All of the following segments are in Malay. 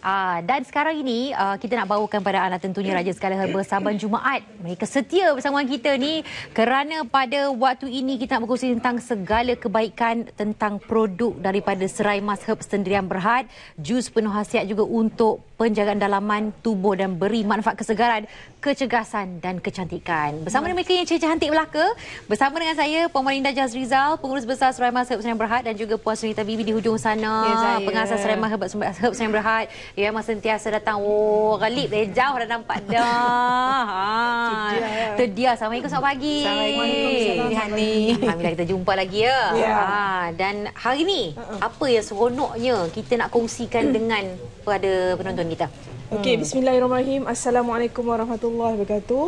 Uh, dan sekarang ini uh, kita nak bawakan pada anda tentunya Raja Segala Herba Saban Jumaat. Mereka setia bersama kita ni kerana pada waktu ini kita nak berkongsi tentang segala kebaikan tentang produk daripada Serai Mas Herb Sendirian Berhad. Jus penuh khasiat juga untuk penjagaan dalaman tubuh dan beri manfaat kesegaran, kecergasan dan kecantikan. Bersama dengan mereka yang cantik belaka, bersama dengan saya Puan Marinda Jazrizal, pengurus besar Serai Mas Herb Sendirian Berhad dan juga Puan Sunita Bibi di hujung sana, ya, pengasas Serai Mas Herb Sendirian Berhad. Ya, memang sentiasa datang. Oh, galip dari jauh dah nampak dah. ha. Itu dia. Assalamualaikum selamat pagi. Assalamualaikum. Alhamdulillah kita jumpa lagi ya. ya. Ha. Dan hari ni, uh-uh. apa yang seronoknya kita nak kongsikan dengan pada penonton kita? Okey, hmm. bismillahirrahmanirrahim. Assalamualaikum warahmatullahi wabarakatuh.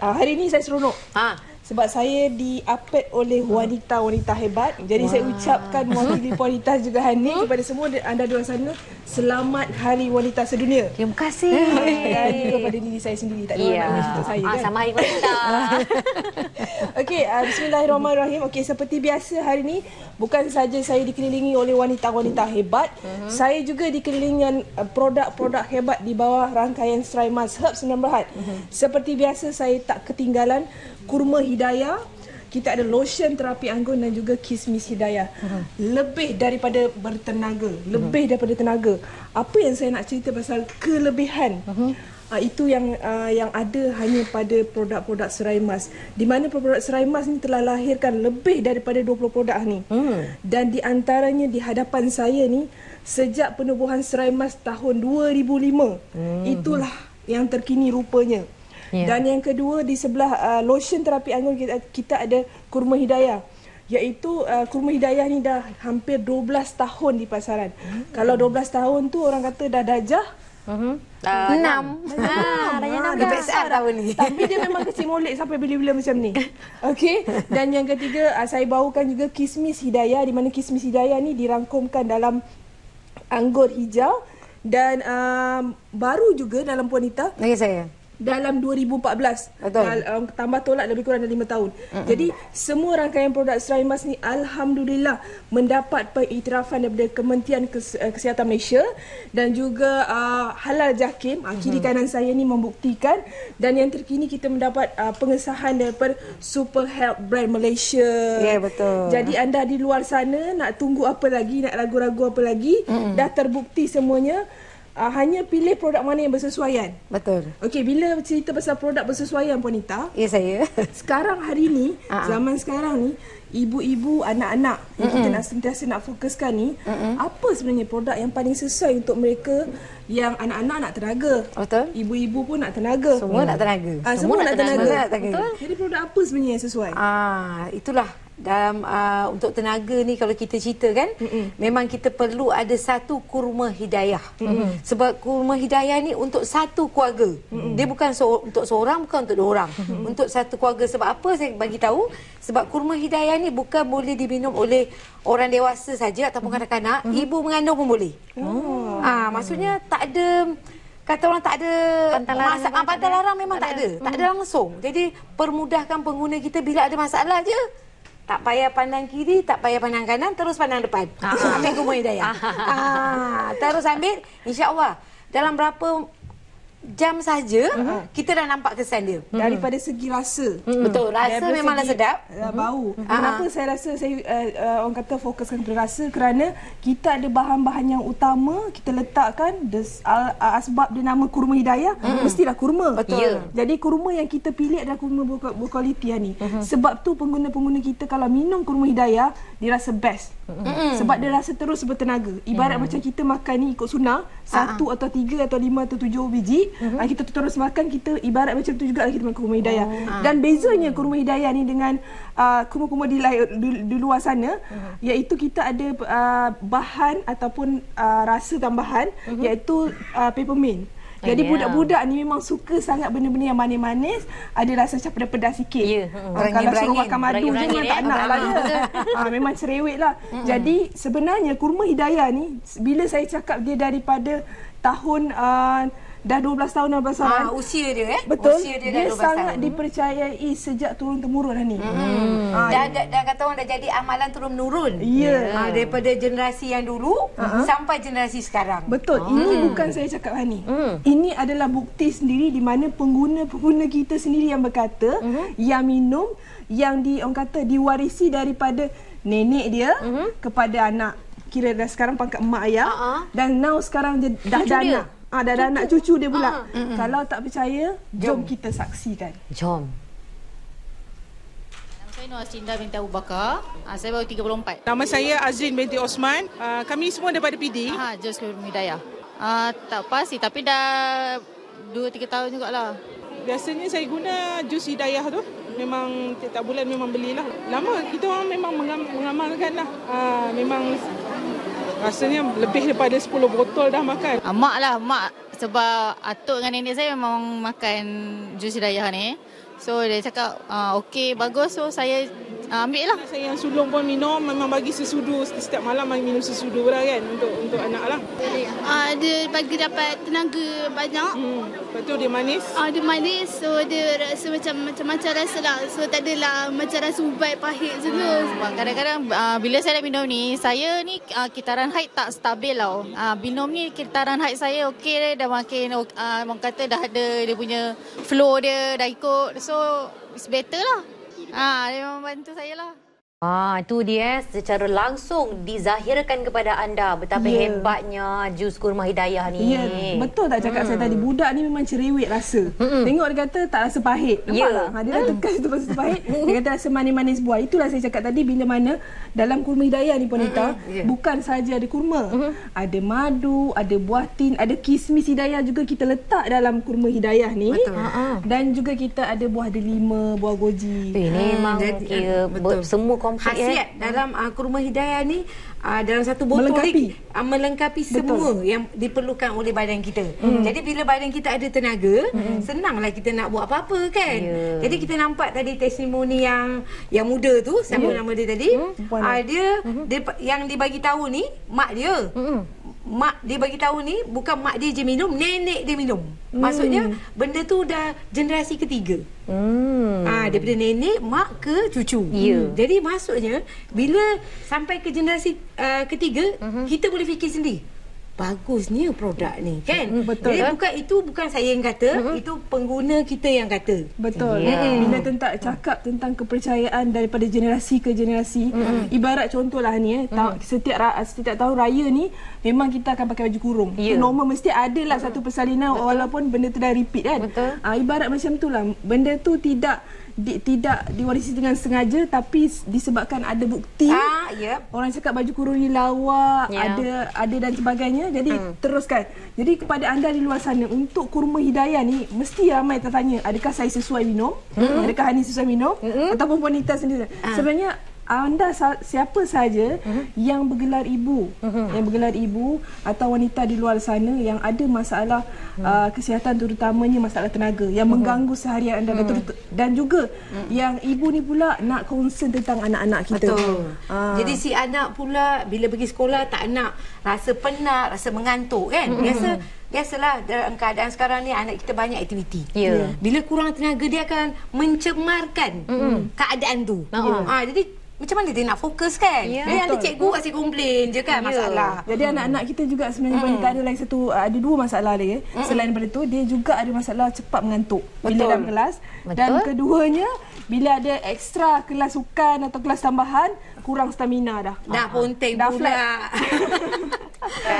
Uh, hari ini saya seronok. Ha sebab saya diapet oleh wanita-wanita hebat. Jadi wow. saya ucapkan mewakili wanita juga Hani kepada semua anda di luar sana selamat Hari Wanita Sedunia. Terima kasih. Dan juga pada diri saya sendiri tak ada yeah. orang nak saya ah, kan. Sama Hari Wanita. Okey, uh, bismillahirrahmanirrahim. Okey, seperti biasa hari ini bukan saja saya dikelilingi oleh wanita-wanita hebat, uh-huh. saya juga dikelilingi dengan uh, produk-produk hebat di bawah rangkaian Stray Mas Herbs 19 uh-huh. Seperti biasa saya tak ketinggalan kurma hidayah kita ada lotion terapi anggun dan juga kismis hidayah uh-huh. lebih daripada bertenaga lebih uh-huh. daripada tenaga apa yang saya nak cerita pasal kelebihan uh-huh. Uh, itu yang uh, yang ada hanya pada produk-produk serai mas di mana produk serai mas ni telah lahirkan lebih daripada 20 produk ni hmm. dan di antaranya di hadapan saya ni sejak penubuhan serai mas tahun 2005 hmm. itulah yang terkini rupanya Yeah. Dan yang kedua di sebelah uh, lotion terapi anggun kita, kita ada kurma hidayah iaitu uh, kurma hidayah ni dah hampir 12 tahun di pasaran. Hmm. Kalau 12 tahun tu orang kata dah dajah Uh-huh. Uh, enam. Ah, dah enam dah. tahun ni. Tapi dia memang kecil molek sampai bila-bila macam ni. Okey. Dan yang ketiga, uh, saya bawakan juga kismis hidayah di mana kismis hidayah ni dirangkumkan dalam anggur hijau dan uh, baru juga dalam wanita. Okey saya dalam 2014 Betul. Uh, tambah tolak lebih kurang dalam 5 tahun. Mm-hmm. Jadi semua rangkaian produk Serai Mas ni alhamdulillah mendapat pengiktirafan daripada Kementerian eh, Kesihatan Malaysia dan juga uh, Halal Jakim uh, kiri kanan saya ni membuktikan dan yang terkini kita mendapat uh, pengesahan daripada Super Health Brand Malaysia. Ya yeah, betul. Jadi anda di luar sana nak tunggu apa lagi nak ragu-ragu apa lagi mm-hmm. dah terbukti semuanya uh, hanya pilih produk mana yang bersesuaian. Betul. Okey, bila cerita pasal produk bersesuaian Ponita? Ya saya. Sekarang hari ni, uh-huh. zaman sekarang ni, ibu-ibu, anak-anak mm-hmm. yang kita nak sentiasa nak fokuskan ni, mm-hmm. apa sebenarnya produk yang paling sesuai untuk mereka yang anak-anak nak tenaga. Betul. Ibu-ibu pun nak tenaga. Semua hmm. nak tenaga. Uh, semua, semua nak tenaga. tenaga. Betul. Jadi produk apa sebenarnya yang sesuai? Ah, itulah dalam uh, untuk tenaga ni kalau kita cerita kan mm-hmm. memang kita perlu ada satu kurma hidayah mm-hmm. sebab kurma hidayah ni untuk satu keluarga mm-hmm. dia bukan so- untuk seorang bukan untuk dua orang mm-hmm. untuk satu keluarga sebab apa saya bagi tahu sebab kurma hidayah ni bukan boleh diminum oleh orang dewasa saja ataupun mm-hmm. kanak-kanak mm-hmm. ibu mengandung pun boleh oh. ah maksudnya tak ada kata orang tak ada pantalarang masa, ah, pantalarang memang tak ada tak ada, tak ada langsung jadi permudahkan pengguna kita bila ada masalah je tak payah pandang kiri, tak payah pandang kanan, terus pandang depan. Ah. Ambil kumur hidayah. ah. Terus ambil, insyaAllah. Dalam berapa jam saja uh-huh. kita dah nampak kesan dia uh-huh. daripada segi rasa uh-huh. betul rasa daripada memanglah sedap uh, bau uh-huh. kenapa uh-huh. saya rasa saya uh, uh, orang kata fokuskan pada rasa kerana kita ada bahan-bahan yang utama kita letakkan des, uh, asbab dia nama kurma hidayah uh-huh. mestilah kurma betul yeah. jadi kurma yang kita pilih adalah kurma berkualiti ni uh-huh. sebab tu pengguna-pengguna kita kalau minum kurma hidayah dia rasa best uh-huh. sebab dia rasa terus bertenaga ibarat uh-huh. macam kita makan ni ikut sunnah satu uh-huh. atau tiga atau lima atau tujuh biji uh-huh. kita terus makan kita ibarat macam tu juga kita makan kurma hidayah oh. dan bezanya kurma hidayah ni dengan uh, kurma-kurma di, di, di luar sana uh-huh. iaitu kita ada uh, bahan ataupun uh, rasa tambahan uh-huh. iaitu uh, peppermint jadi yeah. budak-budak ni memang suka sangat benda-benda yang manis-manis, ada rasa macam pedas-pedas sikit. Yeah. Uh, kalau suruh makan madu je memang tak nak lah. ha, memang cerewet lah. Jadi sebenarnya kurma hidayah ni, bila saya cakap dia daripada tahun uh, dah 12 tahun 12 tahun. Ah, usia dia eh. Betul. Usia dia, dia dah 12 sangat tahun. dipercayai sejak turun temurun lah ni. Hmm. Ah, dah, dah, dah kata orang dah jadi amalan turun menurun. Ya. Ha, daripada generasi yang dulu uh-huh. sampai generasi sekarang. Betul. Ini bukan saya cakap Hani. Ini adalah bukti sendiri di mana pengguna-pengguna kita sendiri yang berkata yang minum yang di orang kata diwarisi daripada nenek dia kepada anak. Kira dah sekarang pangkat emak ayah Ah, ah. dan now sekarang dia dah anak. Ah dah ada anak cucu dia pula. Kalau tak percaya, jom kita saksikan. Jom. Nama saya Nur Asrinda binti Abu Bakar. Ah, saya baru 34. Nama saya Azrin binti Osman. Uh, kami semua daripada PD. Ha, Jos Kurun Hidayah. Ah, tak pasti tapi dah 2-3 tahun jugalah. Biasanya saya guna jus hidayah tu. Memang tiap bulan memang belilah. Lama kita orang memang mengam- mengamalkan lah. Uh, memang rasanya lebih daripada 10 botol dah makan. Ah, mak lah, mak. Sebab atuk dengan nenek saya memang makan jus hidayah ni. So dia cakap, ah, okey bagus. So saya ah, ambil lah. Saya yang sulung pun minum memang bagi sesudu setiap malam bagi minum sesudu lah kan untuk untuk anak lah. Uh, dia bagi dapat tenaga banyak. Hmm. Lepas tu dia manis. Uh, dia manis so dia rasa macam macam-macam rasa lah. So tak adalah macam rasa ubat pahit semua. Sebab kadang-kadang uh, bila saya dah minum ni, saya ni uh, kitaran haid tak stabil tau. Uh, minum ni kitaran haid saya okey dia dah makin uh, orang kata dah ada dia punya flow dia dah ikut. So it's better lah. Ah, dia memang bantu saya lah. Ah, itu dia secara langsung dizahirkan kepada anda betapa Ya. hebatnya jus kurma hidayah ni. Ya, betul tak cakap saya tadi budak ni memang cerewet rasa. Tengok dia kata tak rasa pahit. Nampak Ya. tak? Ha, dia dah tekan situ rasa pahit. Dia kata rasa manis-manis buah. Itulah saya cakap tadi bila mana dalam kurma hidayah ni Ponita, Ya. bukan saja ada kurma. Ada madu, ada buah tin, ada kismis hidayah juga kita letak dalam kurma hidayah ni. Betul. Dan juga kita ada buah delima, buah goji. Eh, ni memang jadi, kira ah, betul. semua komplit Khasiat eh. dalam uh, kurma hidayah ni uh, dalam satu botol Melengkapi. ni uh, melengkapi semua yang diperlukan oleh badan kita. Hmm. Jadi bila badan kita ada tenaga, hmm. senanglah kita nak buat apa-apa kan. Ya. Jadi kita nampak tadi testimoni yang yang muda tu, siapa nama dia tadi? Puan Uh, dia, dia yang dibagi tahu ni mak dia. Mak dia bagi tahu ni bukan mak dia je minum, nenek dia minum. Maksudnya benda tu dah generasi ketiga. Hmm. Ah, daripada nenek, mak ke cucu. Ya. Hmm. Jadi maksudnya bila sampai ke generasi uh, ketiga, uh-huh. kita boleh fikir sendiri. Bagusnya produk ni kan. Mm, betul, Jadi eh? bukan itu bukan saya yang kata, uh-huh. itu pengguna kita yang kata. Betul. Yeah. Bila tentang cakap tentang kepercayaan daripada generasi ke generasi, mm. ibarat contohlah ni eh, mm. setiap setiap tahun raya ni memang kita akan pakai baju kurung. Yeah. Normal mesti ada lah satu persalinan walaupun benda tu dah repeat kan. Betul. Ah ibarat macam tu lah. Benda tu tidak di, tidak diwarisi dengan sengaja tapi disebabkan ada bukti. Ah, ya. Orang cakap baju kurung ni lawak, Ya. ada ada dan sebagainya. Jadi hmm. teruskan. Jadi kepada anda di luar sana untuk kurma hidayah ni mesti ramai tertanya, adakah saya sesuai minum? Hmm. Adakah Hani sesuai minum? Hmm. Ataupun wanita sendiri. Ah. Sebenarnya anda siapa saja uh-huh. yang bergelar ibu uh-huh. yang bergelar ibu atau wanita di luar sana yang ada masalah uh-huh. uh, kesihatan terutamanya masalah tenaga yang uh-huh. mengganggu seharian anda uh-huh. dan juga uh-huh. yang ibu ni pula nak concern tentang anak-anak kita Betul. Ah. Jadi si anak pula bila pergi sekolah tak nak rasa penat, rasa mengantuk kan. Hmm. Biasa biasalah dalam keadaan sekarang ni anak kita banyak aktiviti. Ya. Bila kurang tenaga dia akan mencemarkan keadaan tu. Ha. Ah jadi macam mana dia nak fokus kan? Ya. Dia nanti cikgu asyik komplain je kan Ya. masalah. Jadi anak-anak kita juga sebenarnya wanita ada lagi satu ada dua masalah dia. Selain daripada itu dia juga ada masalah cepat mengantuk bila Betul. dalam kelas dan Betul. keduanya bila ada ekstra kelas sukan atau kelas tambahan kurang stamina dah. Dah ponteng Dah pula. flat.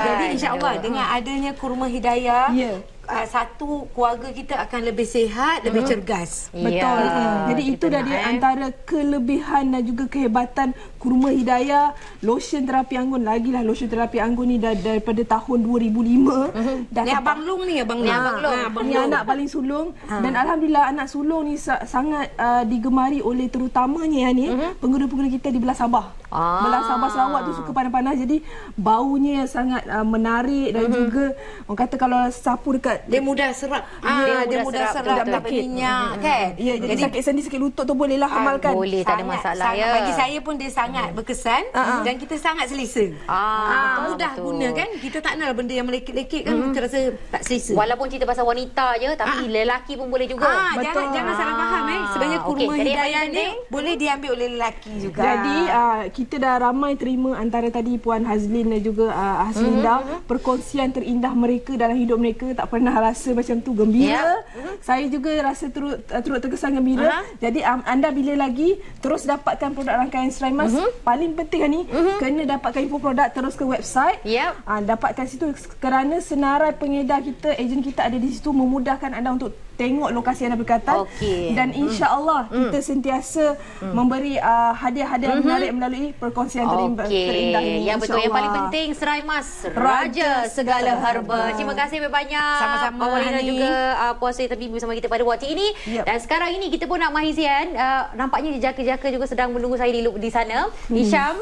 Jadi insya-Allah dengan adanya kurma hidayah, Ya. Uh, satu keluarga kita akan lebih sihat, lebih cergas. Betul. Ya, Hmm. Jadi kita itu dah dia eh. antara kelebihan dan juga kehebatan kurma hidayah, lotion terapi anggun. Lagilah lotion terapi anggun ni dah daripada tahun 2005. Dah Ni abang Long ni abang Long. Abang Long. Abang Ni Long. anak paling sulung dan alhamdulillah anak sulung ni sa- sangat uh, digemari oleh terutamanya yang ni pengguna-pengguna kita di belah Sabah. Ah, Belah Sabah Sarawak tu suka panas-panas jadi baunya sangat uh, menarik dan juga orang kata kalau sapu dekat Dia mudah serap. dia Ah, dia mudah mudah serap, serap, tak berminyak kan. Ya, jadi, jadi sakit sendi, sakit lutut tu bolehlah amalkan. boleh, tak ada Sangat, masalah sangat. ya. Bagi saya pun dia sangat berkesan dan kita sangat selesa. Ah, mudah betul. guna kan. Kita tak nak benda yang melekit-lekit kan kita rasa tak selesa. Walaupun cerita pasal wanita je tapi lelaki pun boleh juga. Ah, Betul. jangan jangan salah faham eh. Sebenarnya Ah, kurma yang hidayah ni boleh diambil oleh lelaki juga. Jadi uh, kita dah ramai terima antara tadi Puan Hazlin dan juga uh, Haslinda. Mhm, perkongsian terindah mereka dalam hidup mereka. Tak pernah rasa macam tu gembira. Saya juga rasa turut uh, turut terkesan gembira. Jadi um, anda bila lagi terus dapatkan produk rangkaian Serai Mas paling penting ni kena dapatkan info produk terus ke website. Yep. Uh, dapatkan situ. Kerana senarai pengedar kita ejen kita ada di situ memudahkan anda untuk tengok lokasi anda berkatan Okey. dan insya-Allah kita sentiasa memberi uh, hadiah-hadiah menarik melalui perkongsian terimba- Okey. terindah ini. Ya betul. Yang insya-Allah. paling penting serai mas Raja raja segala herba. herba. Terima kasih banyak. Sama-sama, Awalina Hani. juga uh, puasa tapi bersama kita pada waktu ini. Yep. Dan sekarang ini kita pun nak mahisian uh, nampaknya jejaka-jejaka juga sedang menunggu saya di di sana. Hisham